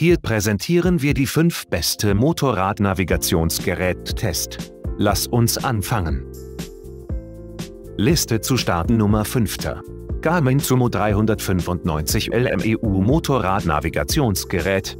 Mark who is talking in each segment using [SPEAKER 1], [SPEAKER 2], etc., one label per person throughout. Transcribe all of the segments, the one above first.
[SPEAKER 1] Hier präsentieren wir die 5 beste Motorradnavigationsgerät-Test. Lass uns anfangen. Liste zu starten Nummer 5. Garmin Sumo 395 LMEU Motorradnavigationsgerät.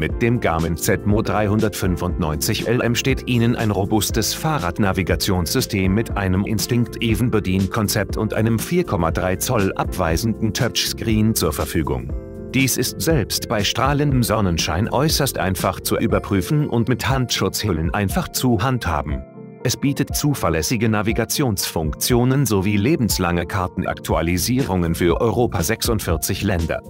[SPEAKER 1] Mit dem Garmin ZMO 395 LM steht Ihnen ein robustes Fahrradnavigationssystem mit einem instinktiven Bedienkonzept und einem 4,3 Zoll abweisenden Touchscreen zur Verfügung. Dies ist selbst bei strahlendem Sonnenschein äußerst einfach zu überprüfen und mit Handschutzhüllen einfach zu handhaben. Es bietet zuverlässige Navigationsfunktionen sowie lebenslange Kartenaktualisierungen für Europa 46 Länder.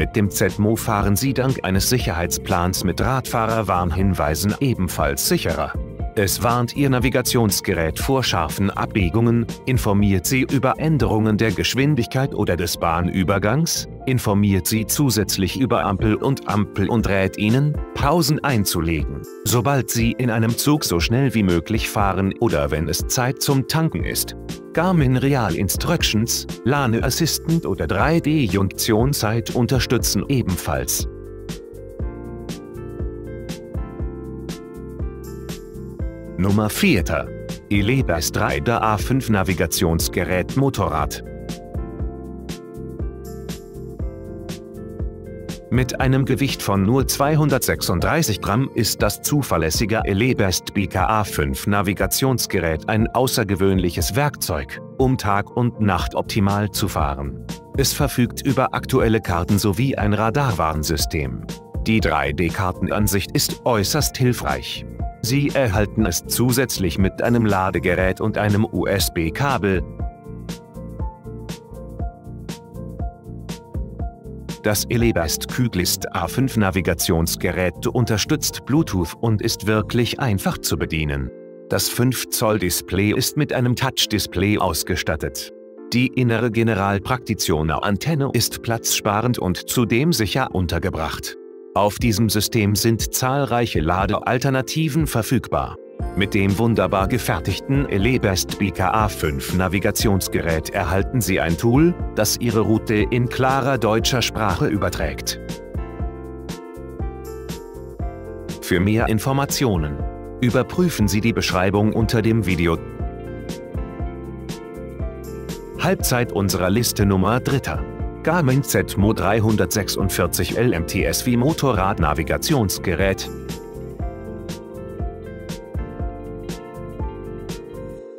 [SPEAKER 1] Mit dem ZMO fahren Sie dank eines Sicherheitsplans mit Radfahrerwarnhinweisen ebenfalls sicherer. Es warnt Ihr Navigationsgerät vor scharfen Abbiegungen, informiert Sie über Änderungen der Geschwindigkeit oder des Bahnübergangs, informiert Sie zusätzlich über Ampel und Ampel und rät Ihnen, Pausen einzulegen, sobald Sie in einem Zug so schnell wie möglich fahren oder wenn es Zeit zum Tanken ist. Garmin Real Instructions, Lane Assistant oder 3D-Junktionszeit unterstützen ebenfalls. Nummer 4. Elebas 3 der A5 Navigationsgerät Motorrad. Mit einem Gewicht von nur 236 Gramm ist das zuverlässige Elebest BKA 5 Navigationsgerät ein außergewöhnliches Werkzeug, um Tag und Nacht optimal zu fahren. Es verfügt über aktuelle Karten sowie ein Radarwarnsystem. Die 3D-Kartenansicht ist äußerst hilfreich. Sie erhalten es zusätzlich mit einem Ladegerät und einem USB-Kabel. Das Elebest Kyglist A5 Navigationsgerät unterstützt Bluetooth und ist wirklich einfach zu bedienen. Das 5 Zoll Display ist mit einem Touch-Display ausgestattet. Die innere Generalpraktitioner-Antenne ist platzsparend und zudem sicher untergebracht. Auf diesem System sind zahlreiche Ladealternativen verfügbar. Mit dem wunderbar gefertigten Elebest BKA 5 Navigationsgerät erhalten Sie ein Tool, das Ihre Route in klarer deutscher Sprache überträgt. Für mehr Informationen überprüfen Sie die Beschreibung unter dem Video. Halbzeit unserer Liste Nummer 3. Garmin ZMO 346 LMTS wie Motorradnavigationsgerät.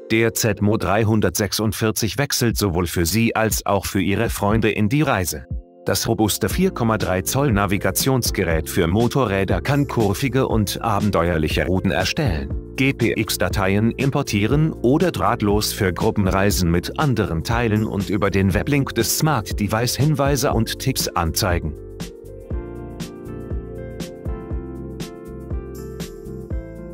[SPEAKER 1] Der ZMO 346 wechselt sowohl für Sie als auch für Ihre Freunde in die Reise. Das robuste 4,3 Zoll Navigationsgerät für Motorräder kann kurvige und abenteuerliche Routen erstellen. GPX-Dateien importieren oder drahtlos für Gruppenreisen mit anderen teilen und über den Weblink des Smart Device Hinweise und Tipps anzeigen.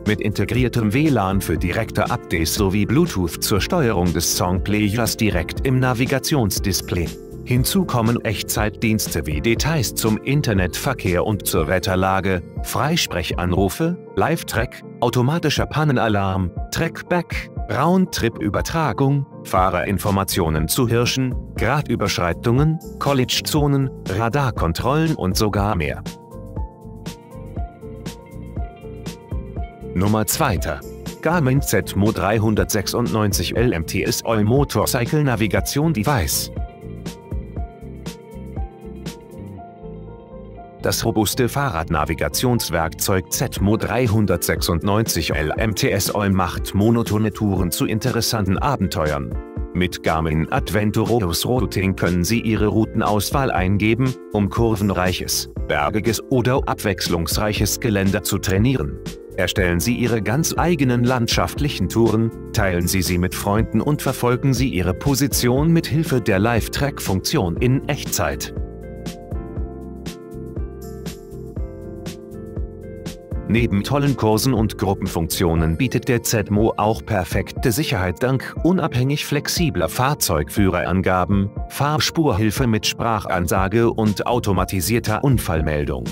[SPEAKER 1] Mit integriertem WLAN für direkte Updates sowie Bluetooth zur Steuerung des Songplayers direkt im Navigationsdisplay. Hinzu kommen Echtzeitdienste wie Details zum Internetverkehr und zur Wetterlage, Freisprechanrufe, Live-Track, automatischer Pannenalarm, Trackback, Roundtrip-Übertragung, Fahrerinformationen zu Hirschen, Gradüberschreitungen, College-Zonen, Radarkontrollen und sogar mehr. Nummer 2. Garmin ZMO 396 LMTS All Motorcycle Navigation Device Das robuste Fahrradnavigationswerkzeug ZMO 396 LMTS OL macht monotone Touren zu interessanten Abenteuern. Mit Garmin Adventuros Routing können Sie Ihre Routenauswahl eingeben, um kurvenreiches, bergiges oder abwechslungsreiches Gelände zu trainieren. Erstellen Sie Ihre ganz eigenen landschaftlichen Touren, teilen Sie sie mit Freunden und verfolgen Sie Ihre Position mit Hilfe der Live-Track-Funktion in Echtzeit. Neben tollen Kursen und Gruppenfunktionen bietet der ZMO auch perfekte Sicherheit dank unabhängig flexibler Fahrzeugführerangaben, Fahrspurhilfe mit Sprachansage und automatisierter Unfallmeldung.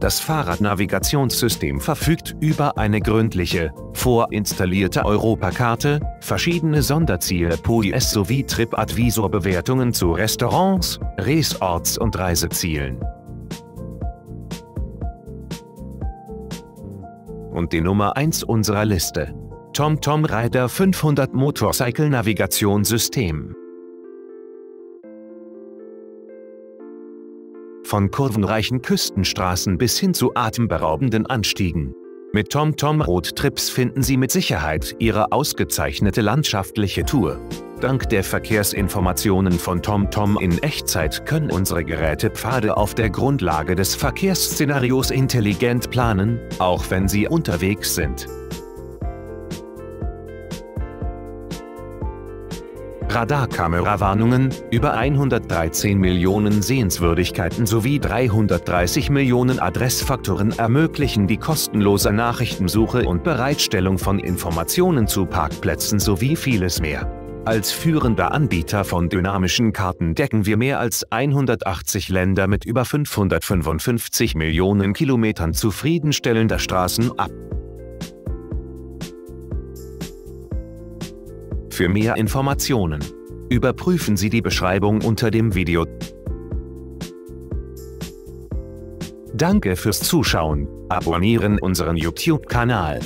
[SPEAKER 1] Das Fahrradnavigationssystem verfügt über eine gründliche, vorinstallierte Europakarte, verschiedene Sonderziele POIS sowie TripAdvisor-Bewertungen zu Restaurants, Resorts und Reisezielen. Und die Nummer 1 unserer Liste. TomTom Rider 500 Motorcycle Navigationssystem. Von kurvenreichen Küstenstraßen bis hin zu atemberaubenden Anstiegen. Mit TomTom Road Trips finden Sie mit Sicherheit Ihre ausgezeichnete landschaftliche Tour. Dank der Verkehrsinformationen von TomTom in Echtzeit können unsere Geräte Pfade auf der Grundlage des Verkehrsszenarios intelligent planen, auch wenn Sie unterwegs sind. Radarkamerawarnungen, über 113 Millionen Sehenswürdigkeiten sowie 330 Millionen Adressfaktoren ermöglichen die kostenlose Nachrichtensuche und Bereitstellung von Informationen zu Parkplätzen sowie vieles mehr. Als führender Anbieter von dynamischen Karten decken wir mehr als 180 Länder mit über 555 Millionen Kilometern zufriedenstellender Straßen ab. Für mehr Informationen überprüfen Sie die Beschreibung unter dem Video. Danke fürs Zuschauen, abonnieren unseren YouTube-Kanal.